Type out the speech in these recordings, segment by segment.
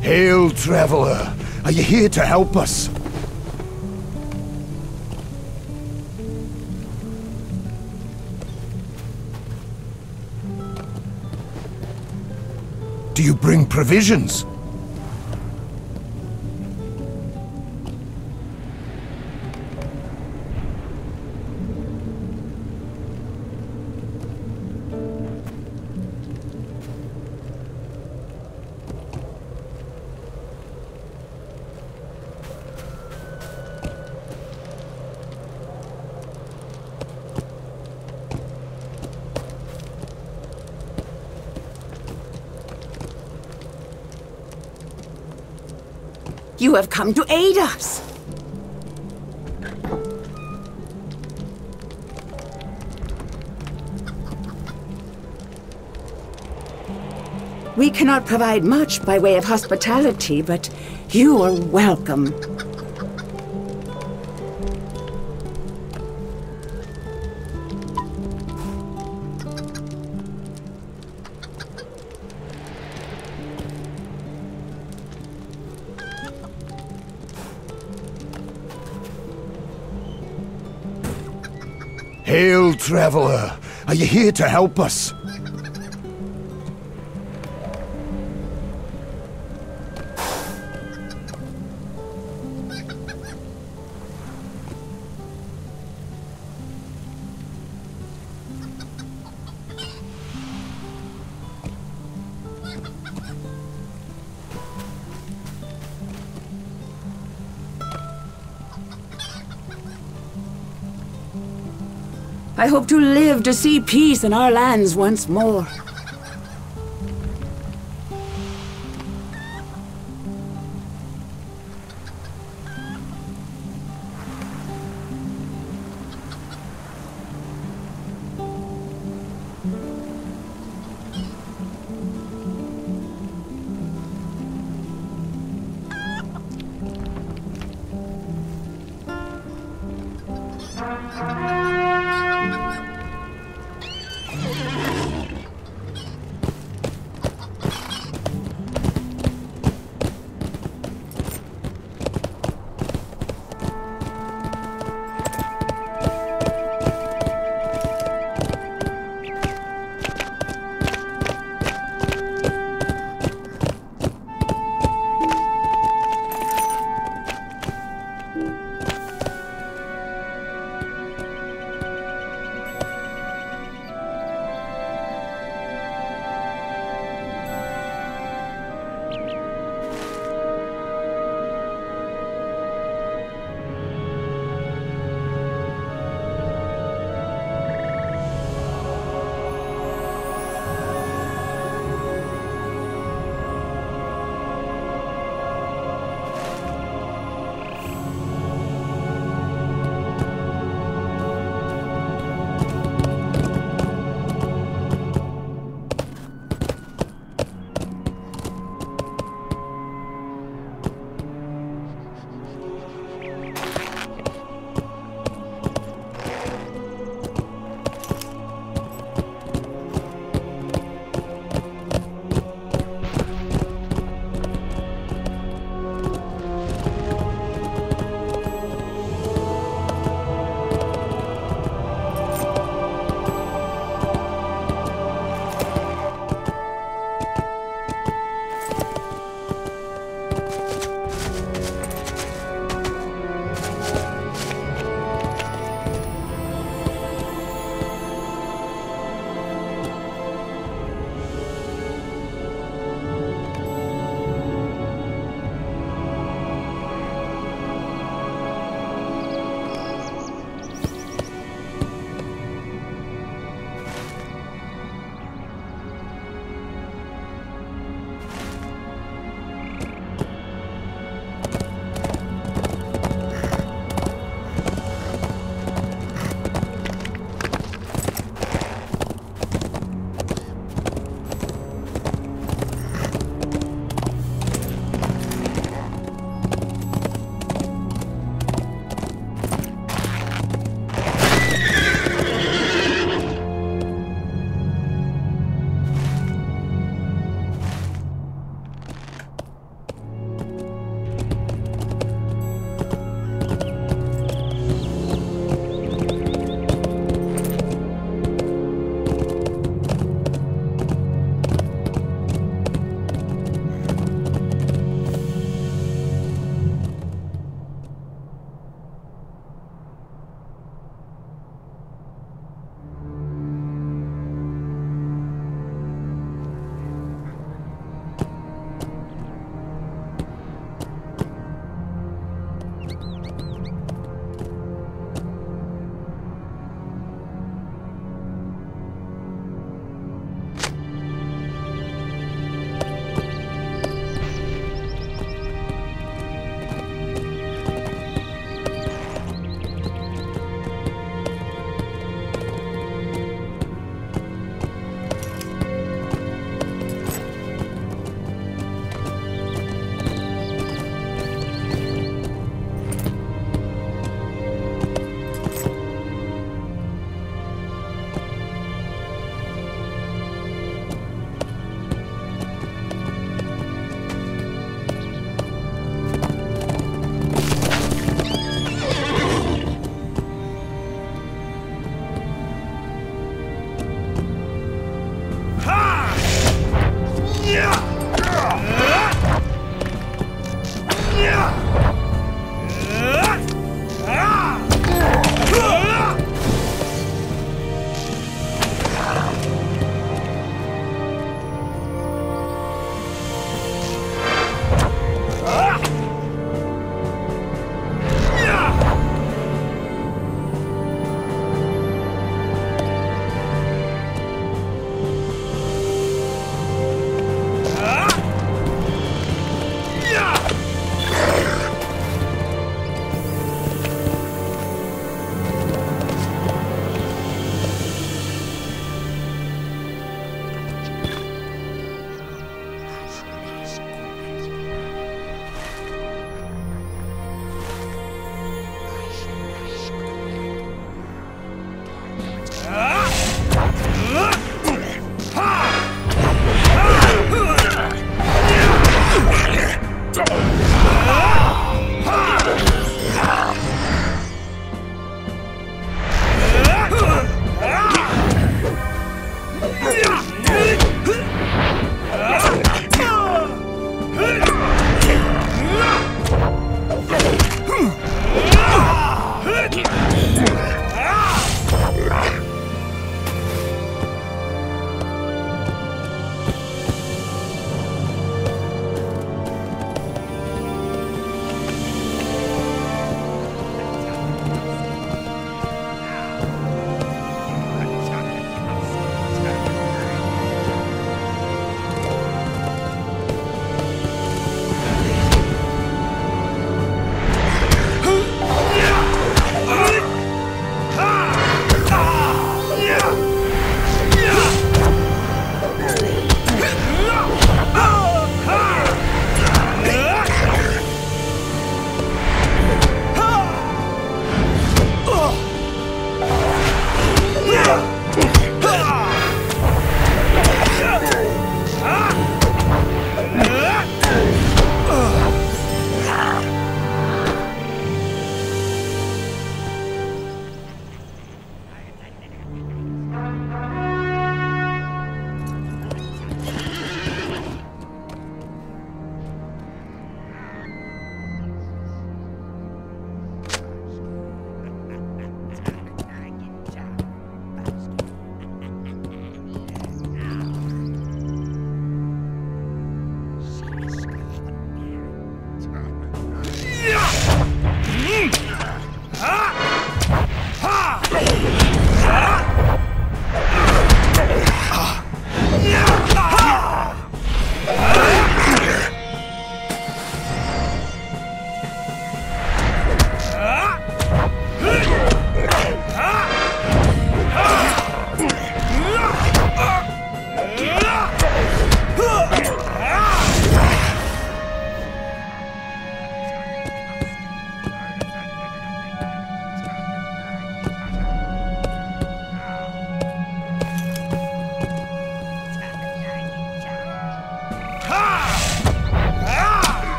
Hail, traveler. Are you here to help us? Do you bring provisions? You have come to aid us. We cannot provide much by way of hospitality, but you are welcome. Traveler. Are you here to help us? I hope to live to see peace in our lands once more.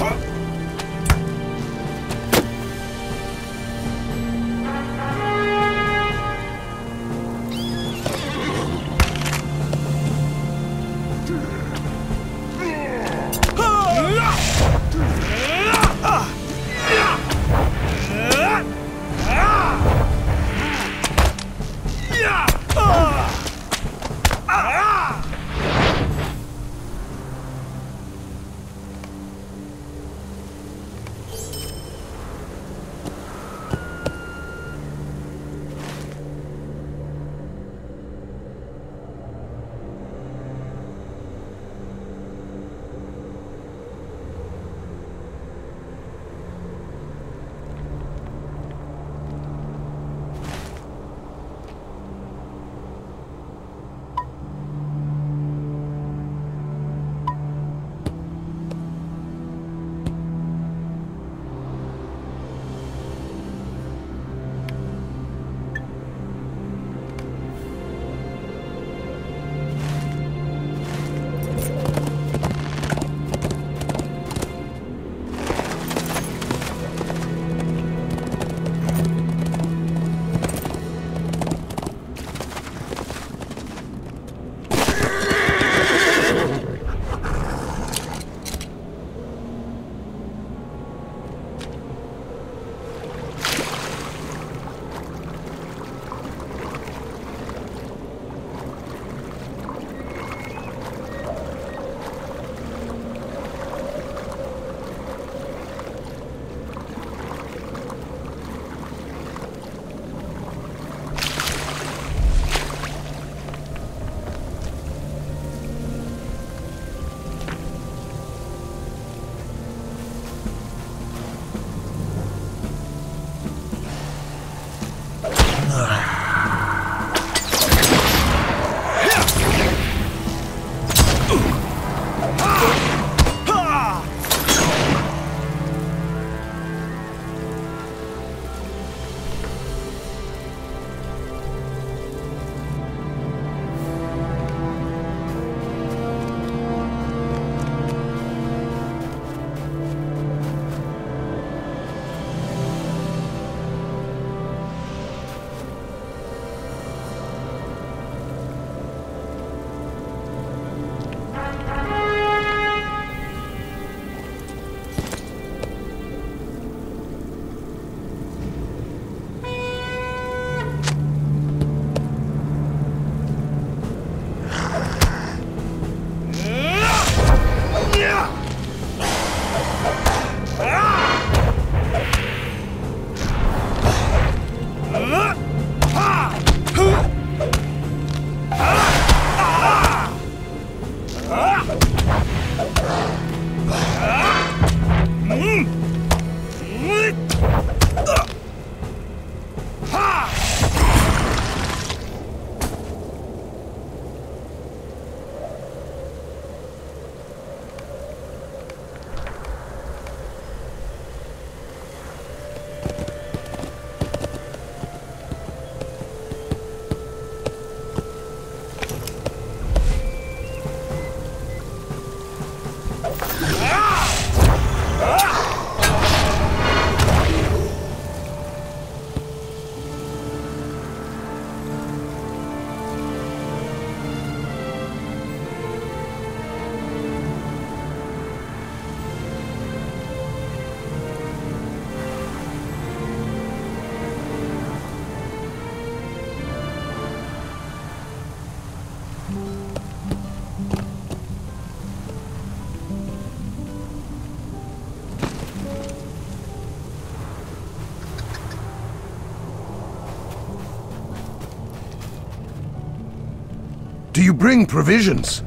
啊。Ah! Do you bring provisions?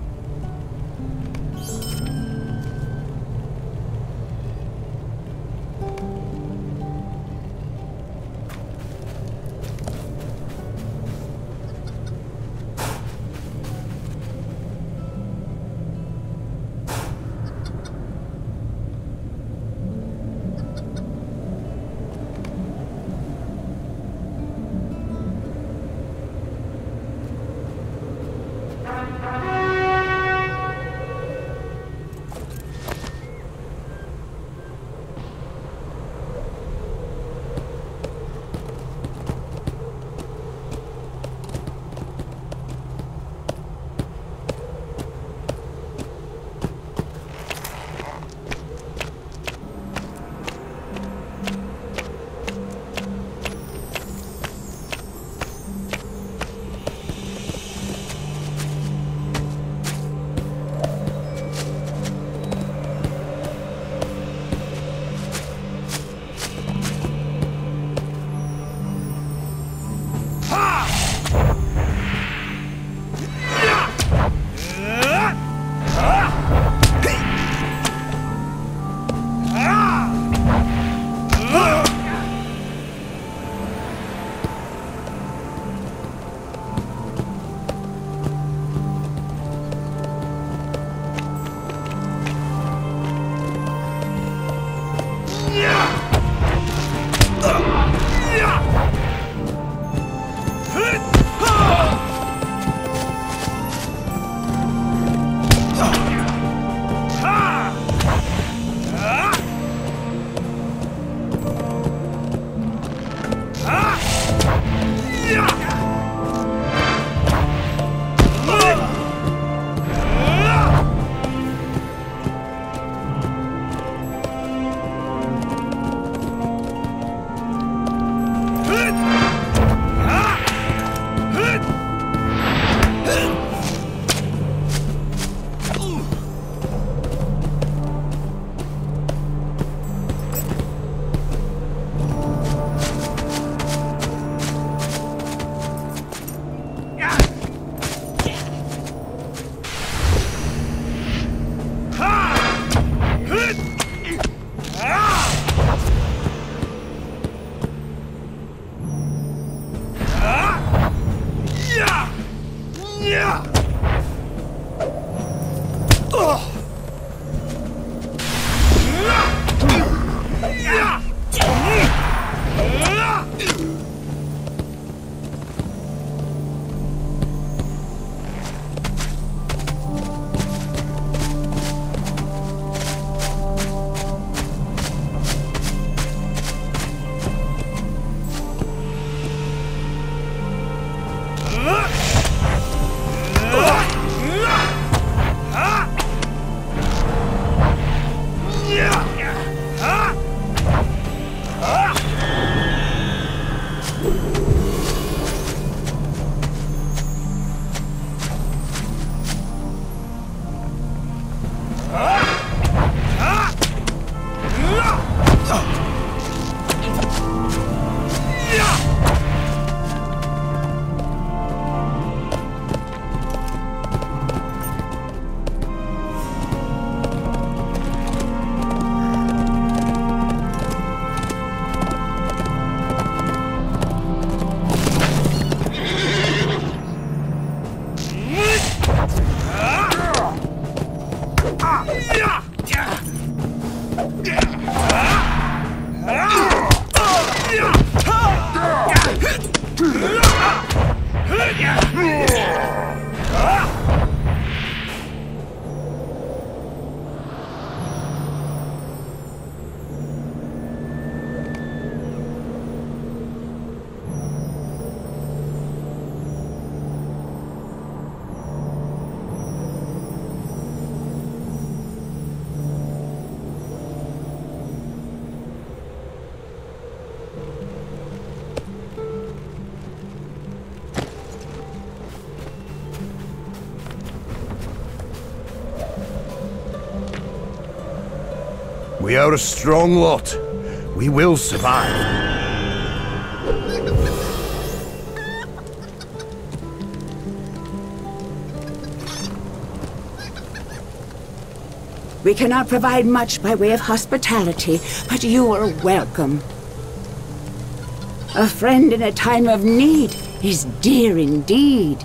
We are a strong lot. We will survive. We cannot provide much by way of hospitality, but you are welcome. A friend in a time of need is dear indeed.